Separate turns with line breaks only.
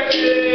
American.